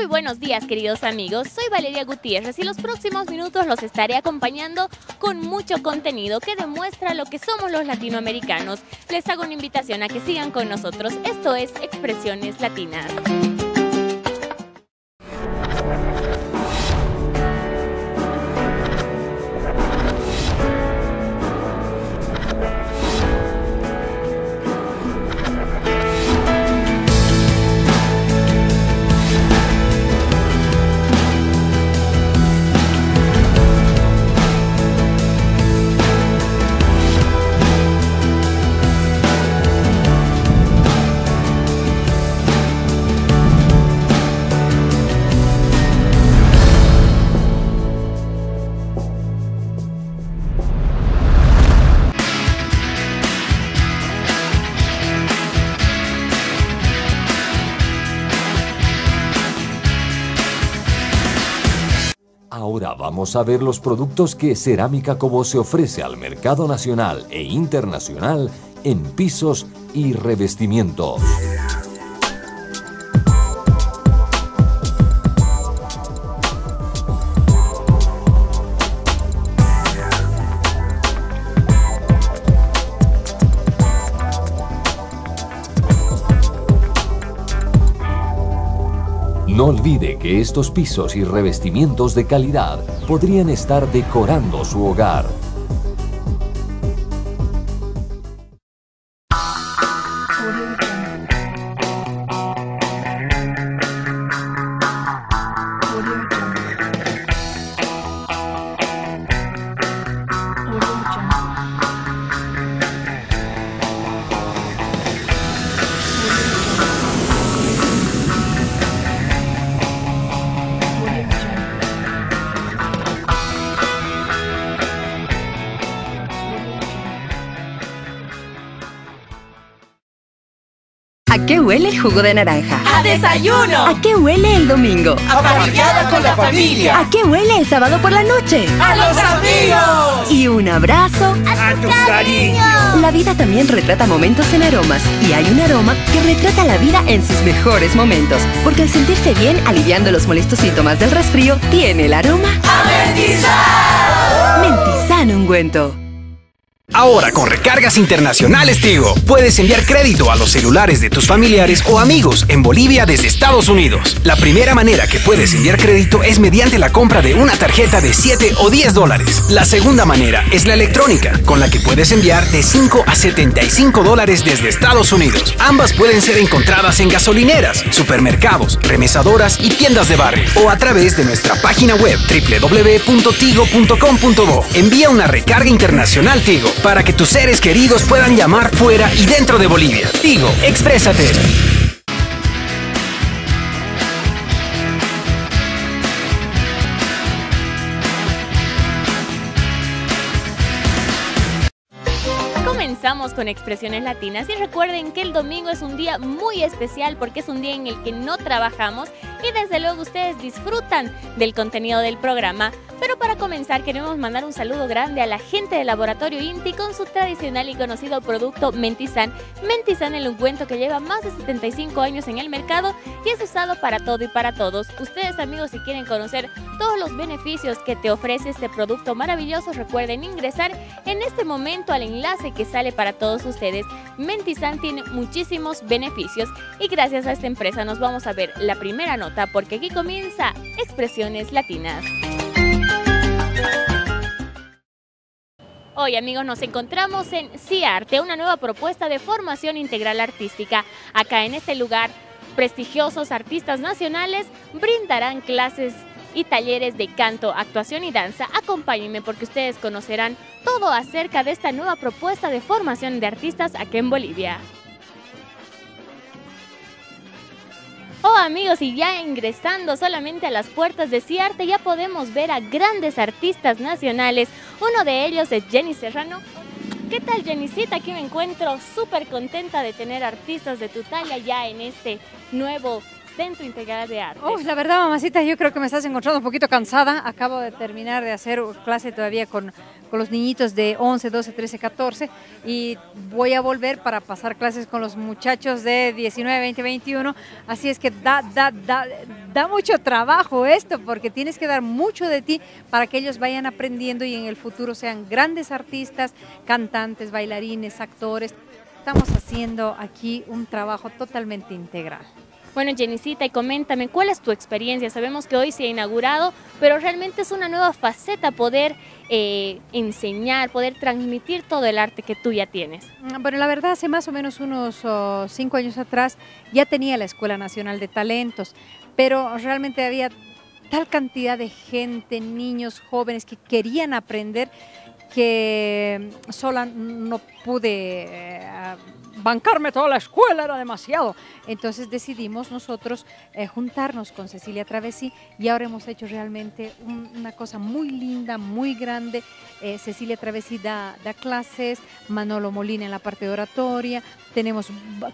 Muy buenos días queridos amigos, soy Valeria Gutiérrez y los próximos minutos los estaré acompañando con mucho contenido que demuestra lo que somos los latinoamericanos. Les hago una invitación a que sigan con nosotros, esto es Expresiones Latinas. Ahora vamos a ver los productos que Cerámica Cobo se ofrece al mercado nacional e internacional en pisos y revestimientos. No olvide que estos pisos y revestimientos de calidad podrían estar decorando su hogar. Qué huele el jugo de naranja? ¡A desayuno! ¿A qué huele el domingo? ¡A parrillada con la familia! ¿A qué huele el sábado por la noche? ¡A los amigos! Y un abrazo ¡A tu cariño! La vida también retrata momentos en aromas y hay un aroma que retrata la vida en sus mejores momentos, porque al sentirse bien aliviando los molestos síntomas del resfrío, tiene el aroma ¡A mentizar! Mentizano ungüento. Ahora con recargas internacionales Tigo, puedes enviar crédito a los celulares de tus familiares o amigos en Bolivia desde Estados Unidos. La primera manera que puedes enviar crédito es mediante la compra de una tarjeta de 7 o 10 dólares. La segunda manera es la electrónica, con la que puedes enviar de 5 a 75 dólares desde Estados Unidos. Ambas pueden ser encontradas en gasolineras, supermercados, remesadoras y tiendas de barrio o a través de nuestra página web www.tigo.com.bo. Envía una recarga internacional Tigo para que tus seres queridos puedan llamar fuera y dentro de Bolivia. Digo, exprésate. Comenzamos con expresiones latinas y recuerden que el domingo es un día muy especial porque es un día en el que no trabajamos y desde luego ustedes disfrutan del contenido del programa. Pero para comenzar queremos mandar un saludo grande a la gente del Laboratorio Inti con su tradicional y conocido producto Mentizan. Mentizan el ungüento que lleva más de 75 años en el mercado y es usado para todo y para todos. Ustedes amigos si quieren conocer todos los beneficios que te ofrece este producto maravilloso recuerden ingresar en este momento al enlace que sale para todos ustedes. Mentizan tiene muchísimos beneficios y gracias a esta empresa nos vamos a ver la primera porque aquí comienza Expresiones Latinas. Hoy amigos nos encontramos en CIARTE, una nueva propuesta de formación integral artística. Acá en este lugar, prestigiosos artistas nacionales brindarán clases y talleres de canto, actuación y danza. Acompáñenme porque ustedes conocerán todo acerca de esta nueva propuesta de formación de artistas aquí en Bolivia. Oh amigos, y ya ingresando solamente a las puertas de Ciarte ya podemos ver a grandes artistas nacionales. Uno de ellos es Jenny Serrano. ¿Qué tal Jennycita? Aquí me encuentro súper contenta de tener artistas de tu talla ya en este nuevo Centro Integral de Arte. Oh, la verdad, mamacita, yo creo que me estás encontrando un poquito cansada. Acabo de terminar de hacer clase todavía con, con los niñitos de 11, 12, 13, 14 y voy a volver para pasar clases con los muchachos de 19, 20, 21. Así es que da, da, da, da mucho trabajo esto porque tienes que dar mucho de ti para que ellos vayan aprendiendo y en el futuro sean grandes artistas, cantantes, bailarines, actores. Estamos haciendo aquí un trabajo totalmente integral. Bueno, Jenicita, y coméntame, ¿cuál es tu experiencia? Sabemos que hoy se ha inaugurado, pero realmente es una nueva faceta poder eh, enseñar, poder transmitir todo el arte que tú ya tienes. Mm, bueno, la verdad, hace más o menos unos oh, cinco años atrás ya tenía la Escuela Nacional de Talentos, pero realmente había tal cantidad de gente, niños, jóvenes que querían aprender que sola no pude eh, bancarme toda la escuela, era demasiado. Entonces decidimos nosotros eh, juntarnos con Cecilia Travesí y ahora hemos hecho realmente una cosa muy linda, muy grande. Eh, Cecilia Travesí da, da, clases, Manolo Molina en la parte de oratoria, tenemos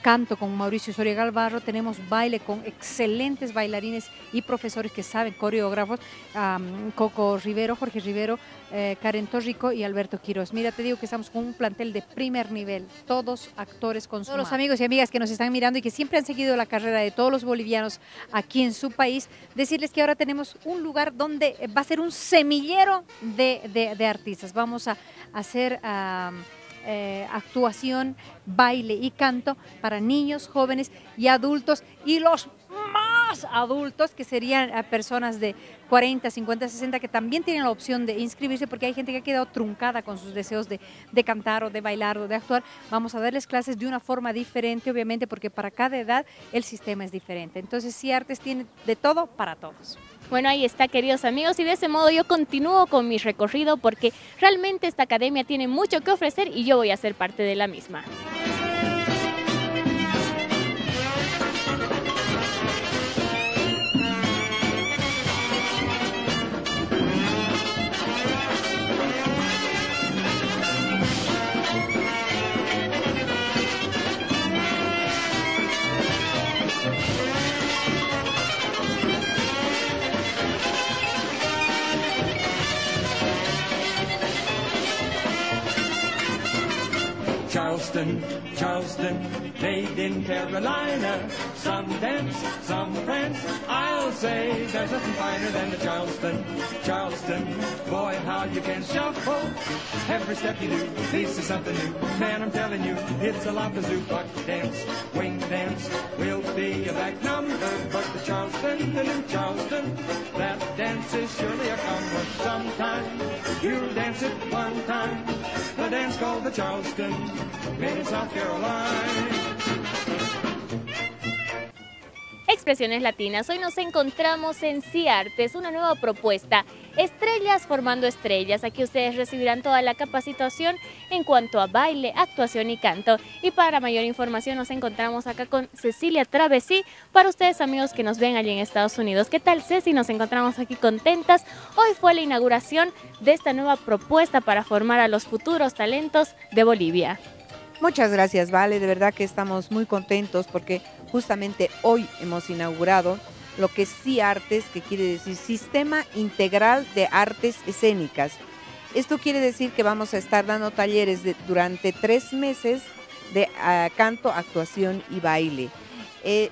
canto con Mauricio Soria Galvarro, tenemos baile con excelentes bailarines y profesores que saben, coreógrafos, Coco Rivero, Jorge Rivero, eh, Karen Torrico y Alberto Quiroz. Mira, te digo que estamos con un plantel de primer nivel, todos actores con Todos los amigos y amigas que nos están mirando y que siempre han seguido la carrera de todos los bolivianos aquí en su país, decirles que ahora tenemos un lugar donde va a ser un semillero de, artistas. Vamos a hacer... Eh, actuación, baile y canto para niños, jóvenes y adultos y los adultos que serían eh, personas de 40, 50, 60 que también tienen la opción de inscribirse porque hay gente que ha quedado truncada con sus deseos de, de cantar o de bailar o de actuar. Vamos a darles clases de una forma diferente, obviamente, porque para cada edad el sistema es diferente. Entonces, sí, Artes tiene de todo para todos. Bueno, ahí está, queridos amigos, y de ese modo yo continúo con mi recorrido porque realmente esta academia tiene mucho que ofrecer y yo voy a ser parte de la misma. Charleston, made in Carolina. Some dance, some prance. Say there's nothing finer than the Charleston, Charleston. Boy, how you can shuffle. Every step you do leads to something new. Man, I'm telling you, it's a lot to do. But dance, wing dance will be a back number. But the Charleston, the new Charleston, that dance is surely a come sometime. You'll dance it one time. The dance called the Charleston. Expresiones Latinas, hoy nos encontramos en CIARTES, una nueva propuesta, Estrellas formando estrellas. Aquí ustedes recibirán toda la capacitación en cuanto a baile, actuación y canto. Y para mayor información nos encontramos acá con Cecilia Travesí, para ustedes amigos que nos ven allí en Estados Unidos. ¿Qué tal Ceci? Nos encontramos aquí contentas. Hoy fue la inauguración de esta nueva propuesta para formar a los futuros talentos de Bolivia. Muchas gracias, Vale. De verdad que estamos muy contentos porque justamente hoy hemos inaugurado lo que es CIARTES, que quiere decir Sistema Integral de Artes Escénicas. Esto quiere decir que vamos a estar dando talleres durante tres meses de ah, canto, actuación y baile. Eh,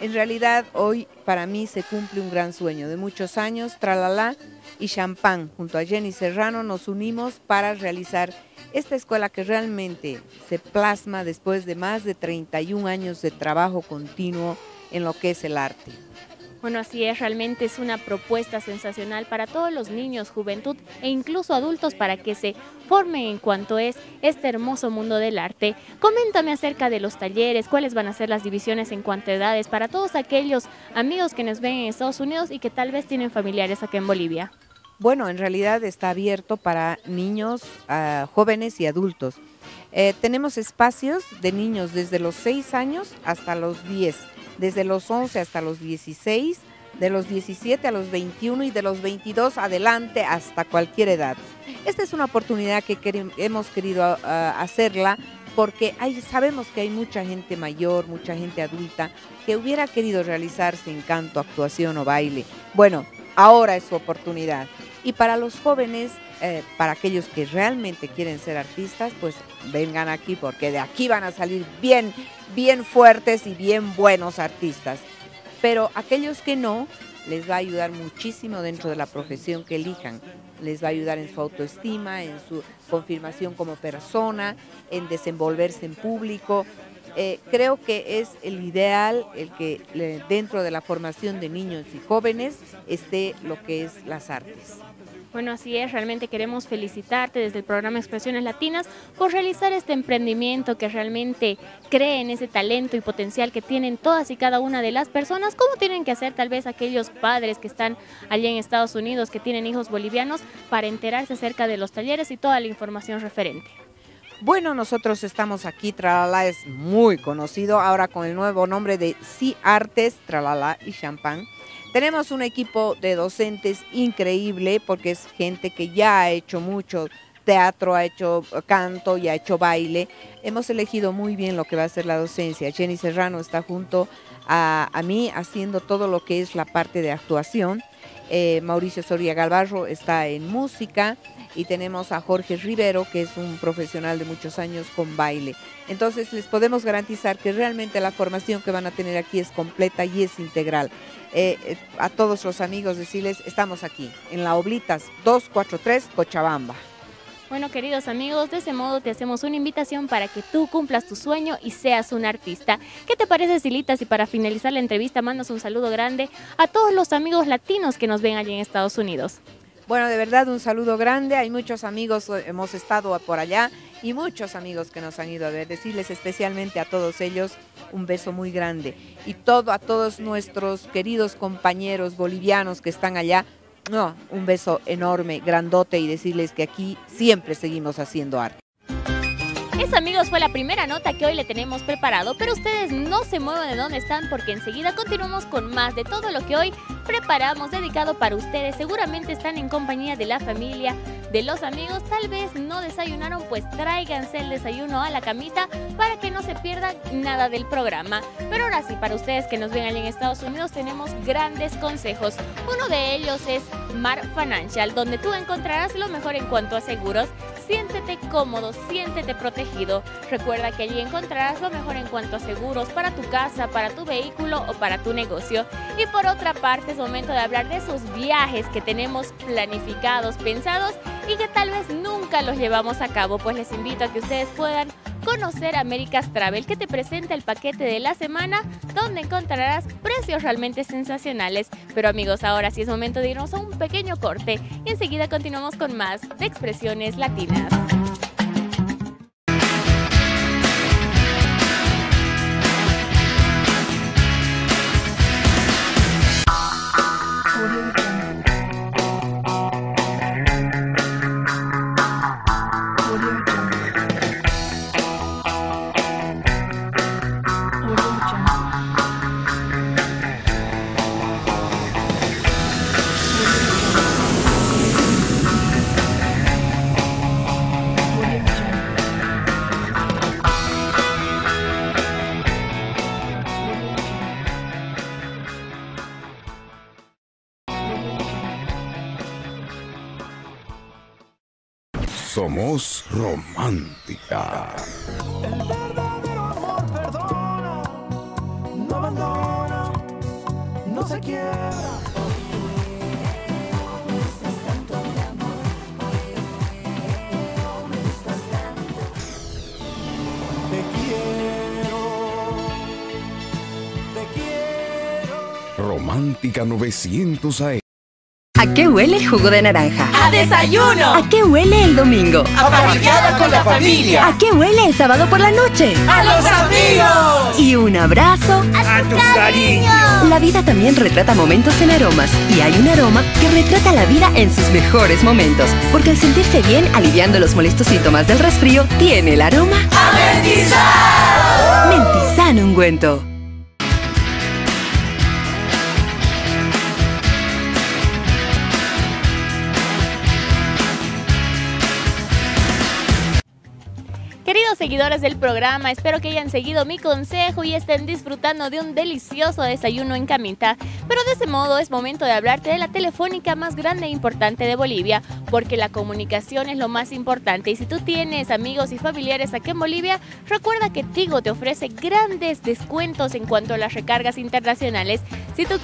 en realidad hoy para mí se cumple un gran sueño de muchos años. Tralala y Champán junto a Jenny Serrano nos unimos para realizar esta escuela que realmente se plasma después de más de 31 años de trabajo continuo en lo que es el arte. Bueno, así es, realmente es una propuesta sensacional para todos los niños, juventud e incluso adultos para que se formen en cuanto es este hermoso mundo del arte. Coméntame acerca de los talleres, cuáles van a ser las divisiones en cuanto a edades para todos aquellos amigos que nos ven en Estados Unidos y que tal vez tienen familiares aquí en Bolivia. Bueno, en realidad está abierto para niños, ah, jóvenes y adultos. Eh, tenemos espacios de niños desde los 6 años hasta los 10, desde los 11 hasta los 16, de los 17 a los 21 y de los 22 adelante hasta cualquier edad. Esta es una oportunidad que hemos querido ah, hacerla porque hay, sabemos que hay mucha gente mayor, mucha gente adulta que hubiera querido realizarse en canto, actuación o baile. Bueno, ahora es su oportunidad. Y para los jóvenes, eh, para aquellos que realmente quieren ser artistas, pues vengan aquí porque de aquí van a salir bien, bien fuertes y bien buenos artistas. pero aquellos que no, les va a ayudar muchísimo dentro de la profesión que elijan. Les va a ayudar en su autoestima, en su confirmación como persona, en desenvolverse en público. Eh, creo que es el ideal el que le- dentro de la formación de niños y jóvenes esté lo que es las artes. Bueno, así es, realmente queremos felicitarte desde el programa Expresiones Latinas por realizar este emprendimiento que realmente cree en ese talento y potencial que tienen todas y cada una de las personas, como tienen que hacer tal vez aquellos padres que están allí en Estados Unidos, que tienen hijos bolivianos, para enterarse acerca de los talleres y toda la información referente. Bueno, nosotros estamos aquí, Tralala es muy conocido, ahora con el nuevo nombre de Sí Artes, Tralala y Champán. Tenemos un equipo de docentes increíble porque es gente que ya ha hecho mucho teatro, ha hecho canto y ha hecho baile. Hemos elegido muy bien lo que va a ser la docencia. Jenny Serrano está junto a, a mí haciendo todo lo que es la parte de actuación. Eh, Mauricio Soria Galvarro está en música y tenemos a Jorge Rivero, que es un profesional de muchos años con baile. Entonces les podemos garantizar que realmente la formación que van a tener aquí es completa y es integral. Eh, eh, a todos los amigos decirles, estamos aquí, en la Oblitas 243 Cochabamba. Bueno, queridos amigos, de ese modo te hacemos una invitación para que tú cumplas tu sueño y seas un artista. ¿Qué te parece, Silita, si para finalizar la entrevista mandas un saludo grande a todos los amigos latinos que nos ven allí en Estados Unidos? Bueno, de verdad un saludo grande. Hay muchos amigos, eh, hemos estado por allá y muchos amigos que nos han ido a ver. Decirles especialmente a todos ellos un beso muy grande. Y todo a todos nuestros queridos compañeros bolivianos que están allá, no, un beso enorme, grandote y decirles que aquí siempre seguimos haciendo arte. Esa, amigos, fue la primera nota que hoy le tenemos preparado, pero ustedes no se muevan de donde están porque enseguida continuamos con más de todo lo que hoy preparamos dedicado para ustedes. Seguramente están en compañía de la familia, de los amigos, tal vez no desayunaron, pues tráiganse el desayuno a la camita para que no se pierdan nada del programa. Pero ahora sí, para ustedes que nos ven en Estados Unidos tenemos grandes consejos. Uno de ellos es Mar Financial, donde tú encontrarás lo mejor en cuanto a seguros. Siéntete cómodo, siéntete protegido. Recuerda que allí encontrarás lo mejor en cuanto a seguros para tu casa, para tu vehículo o para tu negocio. Y por otra parte es momento de hablar de esos viajes que tenemos planificados, pensados y que tal vez nunca los llevamos a cabo, pues les invito a que ustedes puedan conocer Américas Travel, que te presenta el paquete de la semana, donde encontrarás precios realmente sensacionales. Pero amigos, ahora sí es momento de irnos a un pequeño corte y enseguida continuamos con más de expresiones latinas. Somos romántica. no abandona, no se quiebra. Te quiero, te quiero. Romántica 900 AM. ¿A qué huele el jugo de naranja? ¡A desayuno! ¿A qué huele el domingo? ¡A parrillada con la familia! ¿A qué huele el sábado por la noche? ¡A los amigos! Y un abrazo. ¡A tu cariño! La vida también retrata momentos en aromas y hay un aroma que retrata la vida en sus mejores momentos, porque al sentirse bien aliviando los molestos síntomas del resfrío, tiene el aroma ¡A mentizar! Mentizan ungüento. Queridos seguidores del programa, espero que hayan seguido mi consejo y estén disfrutando de un delicioso desayuno en Camita. Pero de ese modo es momento de hablarte de la telefónica más grande e importante de Bolivia, porque la comunicación es lo más importante. Y si tú tienes amigos y familiares aquí en Bolivia, recuerda que Tigo te ofrece grandes descuentos en cuanto a las recargas internacionales. Si tú quieres